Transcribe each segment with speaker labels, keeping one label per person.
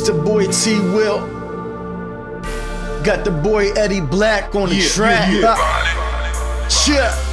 Speaker 1: It's the boy T Will. Got the boy Eddie Black on the
Speaker 2: Yeah,
Speaker 1: track.
Speaker 2: yeah,
Speaker 1: Yeah.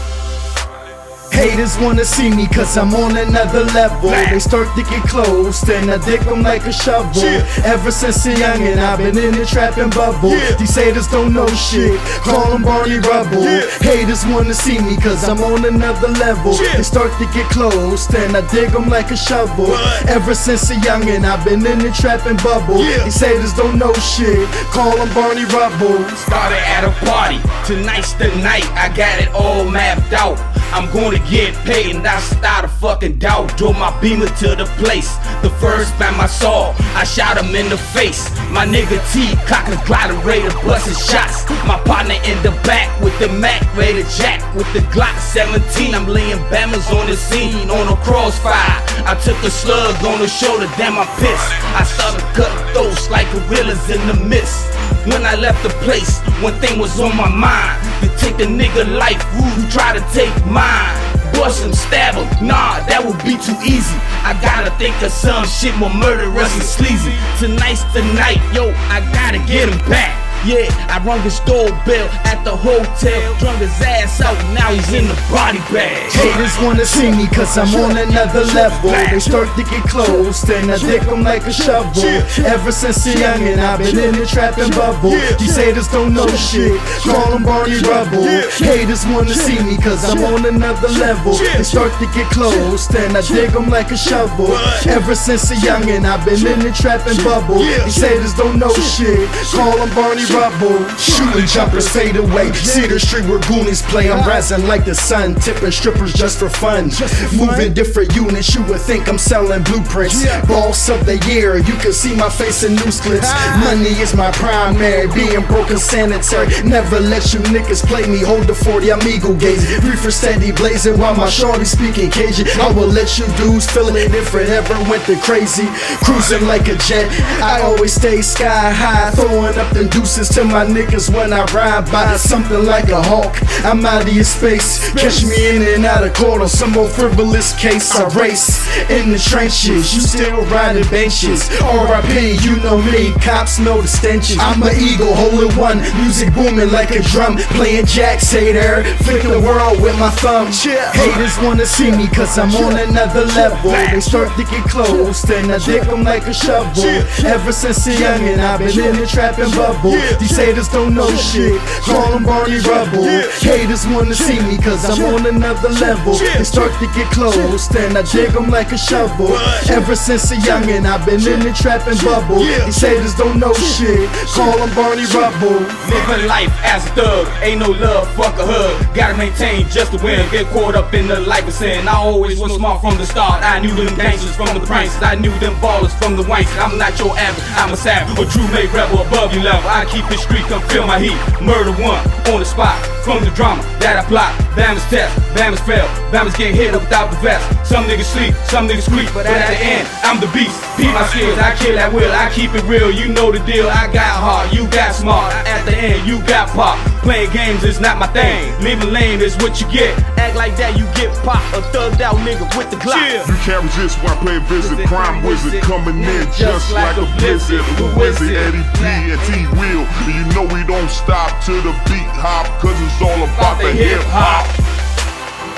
Speaker 1: Haters wanna see me cause I'm on another level. They start to get close, then I dick them like a shovel. Ever since a youngin', I've been in the trapping bubble. These haters don't know shit, call them Barney Rubble. Haters wanna see me cause I'm on another level. They start to get close, then I dig them like a shovel. Ever since a youngin', I've been in the trapping bubble. These haters don't know shit, call them Barney Rubble.
Speaker 3: Started at a party, tonight's the night. I got it all mapped out. I'm gonna get paid and I start a fucking doubt. Drove my beamer to the place. The first man I saw, I shot him in the face. My nigga T cock a glider ready to bustin' shots. My partner in the back with the Mac ready jack with the Glock 17. I'm laying bammers on the scene on a crossfire. I took a slug on the shoulder, damn I'm pissed. I started cutting throats like gorillas in the mist. When I left the place, one thing was on my mind To take a nigga life, who try to take mine Bust him, stab him, nah, that would be too easy. I gotta think of some shit more murderous and sleazy. Tonight's the night, yo, I gotta get him back yeah, I rung his doorbell at the hotel, drunk his ass out, now he's in the body bag.
Speaker 1: Haters wanna see me cause I'm on another level. They start to get close, then I dick them like a shovel. Ever since a youngin', I've been in the trapping bubble. These haters don't know shit, call them Barney Rubble. Haters wanna see me cause I'm on another level. They start to get close, then I dig them like a shovel. Ever since a youngin', I've been in the trapping bubble. These haters don't know shit, call them Barney Rubble. Shooting jumpers fade away. Cedar Street where Goonies play. I'm rising like the sun, tipping strippers just for fun. Moving different units, you would think I'm selling blueprints. Boss of the year, you can see my face in news clips. Money is my primary, being broken sanitary. Never let you niggas play me. Hold the 40, I'm eagle gazing. Reefer steady blazing while my shorty speaking Cajun. I will let you dudes feel it if it ever went to crazy. Cruising like a jet, I always stay sky high, throwing up the deuces to my niggas when I ride by. Something like a hawk, I'm out of your space. Catch me in and out of court on some more frivolous case. I race in the trenches, you still riding benches. RIP, you know me, cops know the stenches. I'm an eagle, holding one, music booming like a drum. Playing jacks, hey there, flick the world with my thumb. Haters wanna see me cause I'm on another level. They start to get close, then I dick them like a shovel. Ever since a youngin', I've been in the trapping bubble. These haters don't know shit, call them Barney Rubble. Haters wanna see me cause I'm on another level. They start to get close, then I dig them like a shovel. Ever since a youngin', I've been in the trapping bubble. These haters don't know shit, call them Barney Rubble.
Speaker 3: Living life as a thug, ain't no love, fuck a hug. Gotta maintain just to win, get caught up in the life of sin. I always was smart from the start. I knew them gangsters from the pranks, I knew them ballers from the wanks. I'm not your average, I'm a savage, a true made rebel above your level. I keep it street, come feel my heat. Murder one on the spot, from the drama that I plot. Bama's test, Bama's fail, Bama's get hit up without the vest. Some niggas sleep, some niggas creep, but at the end, I'm the beast. Beat my skills, I kill at will, I keep it real. You know the deal, I got hard, you got smart. At the end, you got pop. Playing games is not my thing. Living lame is what you get. Act like that, you get pop. A thugged out nigga with the Glock.
Speaker 2: You can't resist when I play a visit. Crime wizard coming in just like a blizzard.
Speaker 3: Who is
Speaker 2: it?
Speaker 3: it?
Speaker 2: Eddie B and T Will. And you know we don't stop to the beat hop, cause it's all about the hip hop.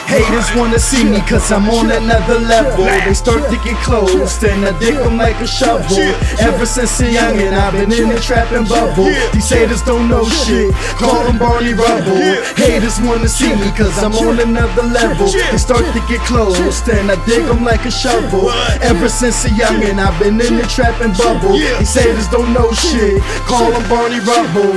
Speaker 1: Haters wanna see me cause I'm on another level. They start to get close, then I dick them like a shovel. Ever since a youngin', I've been in the trapping bubble. These haters don't know shit, call them Barney Rubble. Haters wanna see me cause I'm on another level. They start to get close, then I dig them like a shovel. Ever since a youngin', I've been in the trapping bubble. These haters don't know shit, call them Barney Rubble.